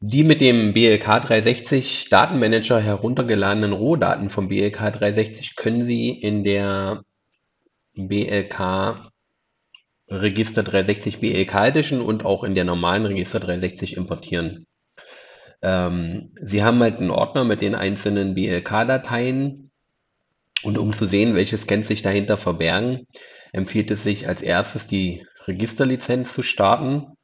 Die mit dem BLK 360 Datenmanager heruntergeladenen Rohdaten vom BLK 360 können Sie in der BLK Register 360 BLK Edition und auch in der normalen Register 360 importieren. Ähm, Sie haben halt einen Ordner mit den einzelnen BLK-Dateien und um zu sehen, welche Scans sich dahinter verbergen, empfiehlt es sich als erstes die Registerlizenz zu starten.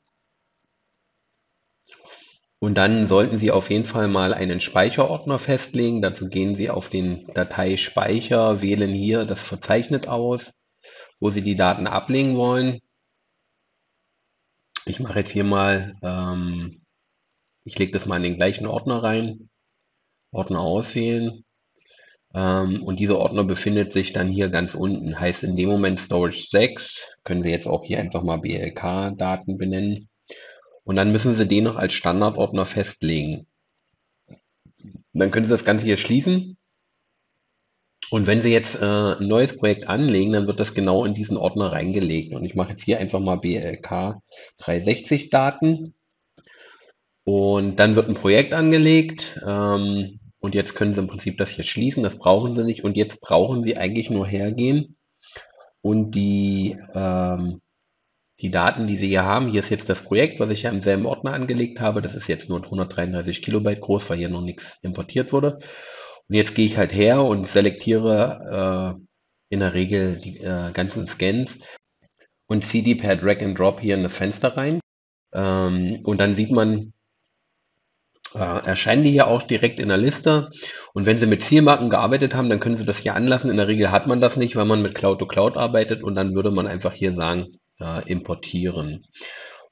Und dann sollten Sie auf jeden Fall mal einen Speicherordner festlegen. Dazu gehen Sie auf den Dateispeicher, wählen hier das Verzeichnis aus, wo Sie die Daten ablegen wollen. Ich mache jetzt hier mal, ähm, ich lege das mal in den gleichen Ordner rein. Ordner auswählen. Ähm, und dieser Ordner befindet sich dann hier ganz unten. Heißt in dem Moment Storage 6. Können wir jetzt auch hier einfach mal BLK-Daten benennen. Und dann müssen Sie den noch als Standardordner festlegen. Dann können Sie das Ganze hier schließen. Und wenn Sie jetzt äh, ein neues Projekt anlegen, dann wird das genau in diesen Ordner reingelegt. Und ich mache jetzt hier einfach mal BLK 360 Daten. Und dann wird ein Projekt angelegt. Ähm, und jetzt können Sie im Prinzip das hier schließen. Das brauchen Sie nicht. Und jetzt brauchen Sie eigentlich nur hergehen und die, ähm, die Daten, die Sie hier haben, hier ist jetzt das Projekt, was ich ja im selben Ordner angelegt habe. Das ist jetzt nur 133 Kilobyte groß, weil hier noch nichts importiert wurde. Und jetzt gehe ich halt her und selektiere äh, in der Regel die äh, ganzen Scans und ziehe die per Drag and Drop hier in das Fenster rein. Ähm, und dann sieht man, äh, erscheinen die hier auch direkt in der Liste. Und wenn Sie mit Zielmarken gearbeitet haben, dann können Sie das hier anlassen. In der Regel hat man das nicht, weil man mit Cloud to Cloud arbeitet und dann würde man einfach hier sagen, äh, importieren.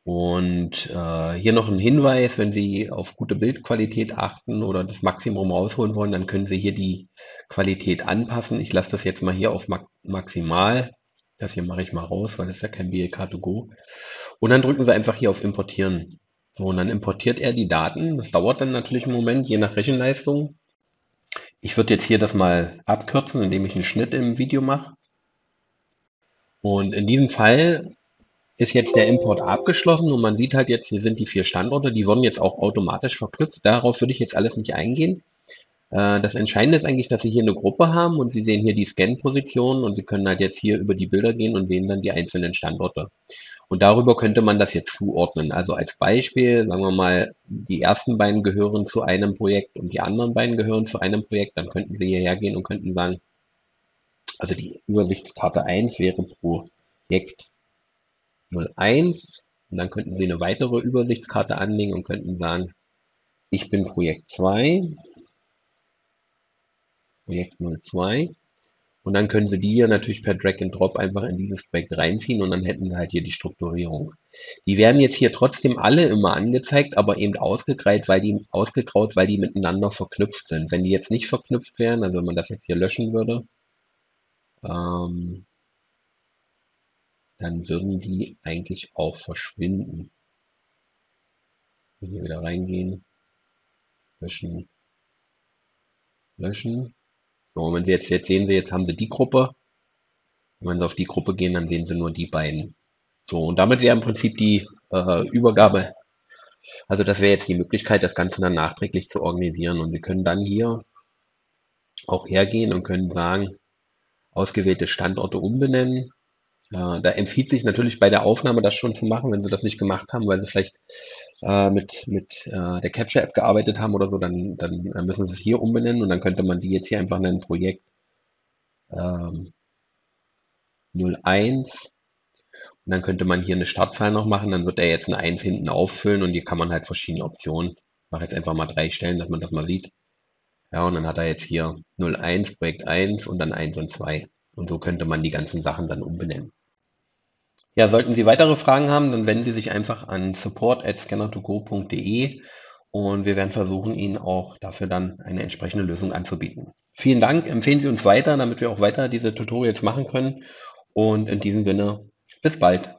Und äh, hier noch ein Hinweis, wenn Sie auf gute Bildqualität achten oder das Maximum rausholen wollen, dann können Sie hier die Qualität anpassen. Ich lasse das jetzt mal hier auf maximal. Das hier mache ich mal raus, weil ist ja kein BLK2Go. Und dann drücken Sie einfach hier auf Importieren. So, und dann importiert er die Daten. Das dauert dann natürlich einen Moment, je nach Rechenleistung. Ich würde jetzt hier das mal abkürzen, indem ich einen Schnitt im Video mache. Und in diesem Fall ist jetzt der Import abgeschlossen und man sieht halt jetzt, hier sind die vier Standorte, die wurden jetzt auch automatisch verknüpft. Darauf würde ich jetzt alles nicht eingehen. Äh, das Entscheidende ist eigentlich, dass Sie hier eine Gruppe haben und Sie sehen hier die Scan-Positionen und Sie können halt jetzt hier über die Bilder gehen und sehen dann die einzelnen Standorte. Und darüber könnte man das jetzt zuordnen. Also als Beispiel, sagen wir mal, die ersten beiden gehören zu einem Projekt und die anderen beiden gehören zu einem Projekt, dann könnten Sie hierher gehen und könnten sagen, also die Übersichtskarte 1 wäre Projekt 01 und dann könnten Sie eine weitere Übersichtskarte anlegen und könnten sagen, ich bin Projekt 2, Projekt 02 und dann können Sie die hier natürlich per Drag and Drop einfach in dieses Projekt reinziehen und dann hätten Sie halt hier die Strukturierung. Die werden jetzt hier trotzdem alle immer angezeigt, aber eben ausgegraut, weil die, ausgegraut, weil die miteinander verknüpft sind. Wenn die jetzt nicht verknüpft wären, also wenn man das jetzt hier löschen würde, ähm, dann würden die eigentlich auch verschwinden. Hier wieder reingehen, löschen, löschen. So, wenn Sie jetzt, jetzt sehen Sie, jetzt haben Sie die Gruppe. Und wenn Sie auf die Gruppe gehen, dann sehen Sie nur die beiden. So, und damit wäre im Prinzip die äh, Übergabe, also das wäre jetzt die Möglichkeit, das Ganze dann nachträglich zu organisieren. Und wir können dann hier auch hergehen und können sagen, ausgewählte Standorte umbenennen da empfiehlt sich natürlich bei der Aufnahme das schon zu machen, wenn sie das nicht gemacht haben, weil sie vielleicht äh, mit, mit äh, der Capture-App gearbeitet haben oder so, dann, dann äh, müssen sie es hier umbenennen und dann könnte man die jetzt hier einfach nennen Projekt ähm, 01 und dann könnte man hier eine Startzahl noch machen, dann wird er jetzt eine 1 hinten auffüllen und hier kann man halt verschiedene Optionen. Ich mache jetzt einfach mal drei Stellen, dass man das mal sieht. Ja, und dann hat er jetzt hier 01, Projekt 1 und dann 1 und 2. Und so könnte man die ganzen Sachen dann umbenennen. Ja, sollten Sie weitere Fragen haben, dann wenden Sie sich einfach an support@scanner2go.de und wir werden versuchen, Ihnen auch dafür dann eine entsprechende Lösung anzubieten. Vielen Dank, empfehlen Sie uns weiter, damit wir auch weiter diese Tutorials machen können und in diesem Sinne bis bald.